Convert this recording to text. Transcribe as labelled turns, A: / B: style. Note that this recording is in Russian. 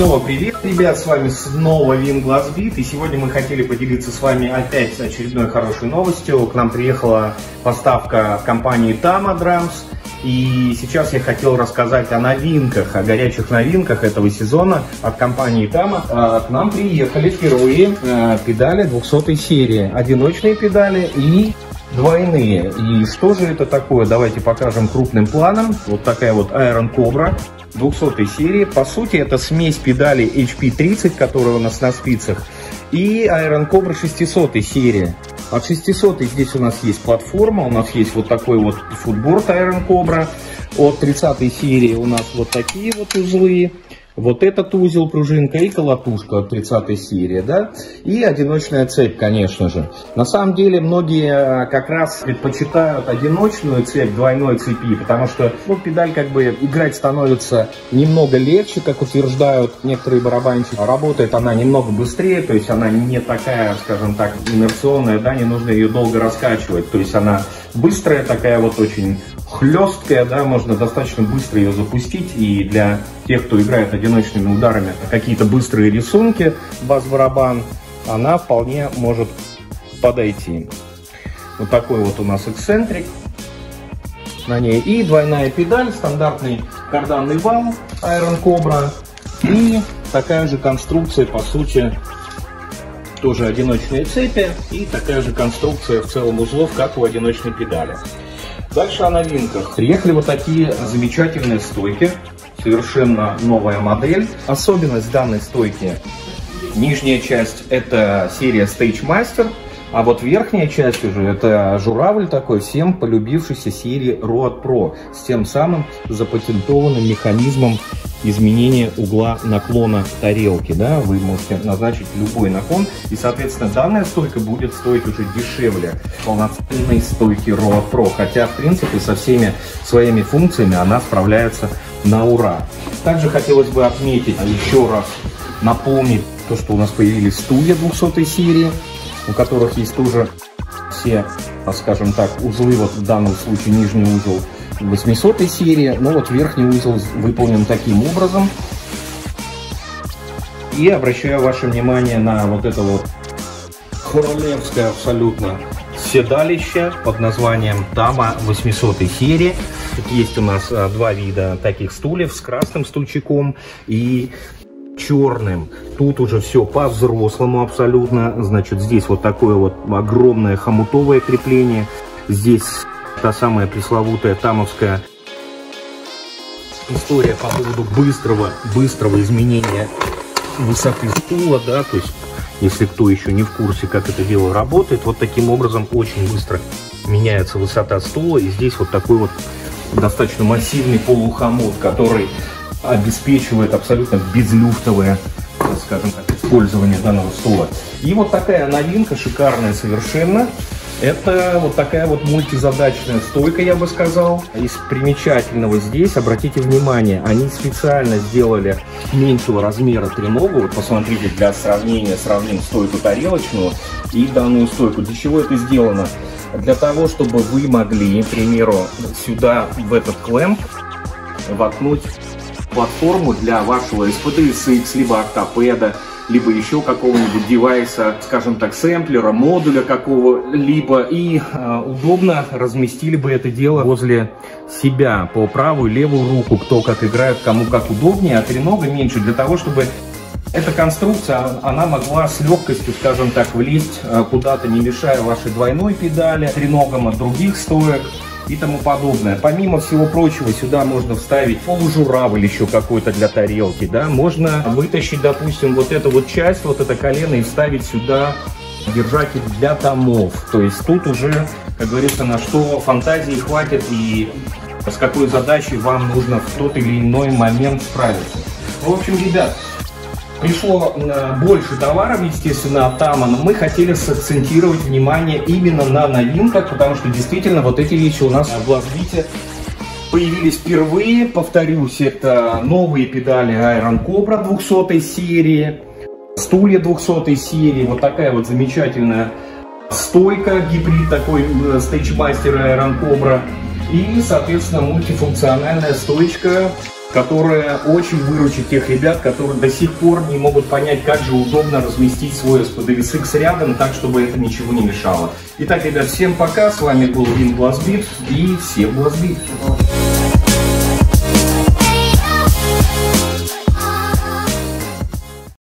A: снова привет, ребят, с вами снова Винглазбит, и сегодня мы хотели поделиться с вами опять очередной хорошей новостью. К нам приехала поставка компании Tama Drums, и сейчас я хотел рассказать о новинках, о горячих новинках этого сезона от компании Tama. А, к нам приехали впервые а, педали 200 серии, одиночные педали и двойные. И что же это такое? Давайте покажем крупным планом. Вот такая вот Iron Cobra 200 серии. По сути, это смесь педали HP30, которая у нас на спицах, и Iron Cobra 600 серии. От 600 здесь у нас есть платформа, у нас есть вот такой вот футборд Iron Cobra. От 30 серии у нас вот такие вот узлы. Вот этот узел пружинка и колотушка 30 серии, да, и одиночная цепь, конечно же. На самом деле многие э, как раз предпочитают одиночную цепь двойной цепи, потому что ну, педаль как бы играть становится немного легче, как утверждают некоторые барабанщики. Работает она немного быстрее, то есть она не такая, скажем так, инерционная, да, не нужно ее долго раскачивать, то есть она быстрая такая вот очень хлесткая, да, можно достаточно быстро ее запустить, и для тех, кто играет одиночными ударами какие-то быстрые рисунки, бас-барабан, она вполне может подойти. Вот такой вот у нас эксцентрик на ней. И двойная педаль, стандартный карданный вал Iron Cobra. И такая же конструкция, по сути, тоже одиночные цепи. И такая же конструкция в целом узлов, как у одиночной педали. Дальше о новинках. Приехали вот такие замечательные стойки. Совершенно новая модель. Особенность данной стойки. Нижняя часть это серия Stage Master. А вот верхняя часть уже это журавль такой, всем полюбившийся серии Road Pro с тем самым запатентованным механизмом изменения угла наклона тарелки. Да? Вы можете назначить любой наклон, и, соответственно, данная стойка будет стоить уже дешевле полноценной стойки Road Pro, хотя, в принципе, со всеми своими функциями она справляется на ура. Также хотелось бы отметить, еще раз напомнить, то, что у нас появились стулья 200 серии, у которых есть тоже все, скажем так, узлы, вот в данном случае нижний узел 800 серии, но вот верхний узел выполнен таким образом. И обращаю ваше внимание на вот это вот королевское абсолютно седалище под названием Тама 800 серии. Есть у нас а, два вида таких стульев с красным стульчиком и черным. Тут уже все по-взрослому абсолютно. Значит, здесь вот такое вот огромное хомутовое крепление. Здесь та самая пресловутая тамовская история по поводу быстрого, быстрого изменения высоты стула, да, то есть, если кто еще не в курсе, как это дело работает, вот таким образом очень быстро меняется высота стула, и здесь вот такой вот достаточно массивный полухомут, который обеспечивает абсолютно безлюфтовое, скажем так, использование данного стула. И вот такая новинка, шикарная совершенно. Это вот такая вот мультизадачная стойка, я бы сказал. Из примечательного здесь, обратите внимание, они специально сделали меньшего размера треногу. Вот посмотрите, для сравнения сравним стойку тарелочную и данную стойку. Для чего это сделано? Для того, чтобы вы могли, к примеру, сюда, в этот клемп, воткнуть платформу для вашего SPDSX, либо ортопеда, либо еще какого-нибудь девайса, скажем так, сэмплера, модуля какого-либо, и э, удобно разместили бы это дело возле себя, по правую, левую руку, кто как играет, кому как удобнее, а тренога меньше, для того, чтобы эта конструкция, она могла с легкостью, скажем так, влезть э, куда-то, не мешая вашей двойной педали, треногам от других стоек и тому подобное. Помимо всего прочего, сюда можно вставить полужуравль еще какой-то для тарелки, да, можно вытащить, допустим, вот эту вот часть, вот это колено и вставить сюда держатель для томов. То есть тут уже, как говорится, на что фантазии хватит и с какой задачей вам нужно в тот или иной момент справиться. В общем, ребят, пришло э, больше товаров, естественно, от Тама, но мы хотели сакцентировать внимание именно на новинках, потому что действительно вот эти вещи у нас в Глазбите появились впервые. Повторюсь, это новые педали Iron Cobra 200 серии, стулья 200 серии, вот такая вот замечательная стойка, гибрид такой э, Stage Master Iron Cobra. И, соответственно, мультифункциональная стоечка которая очень выручит тех ребят, которые до сих пор не могут понять, как же удобно разместить свой SPDVSX рядом, так, чтобы это ничего не мешало. Итак, ребят, всем пока, с вами был Вин Глазбит и все Глазбит.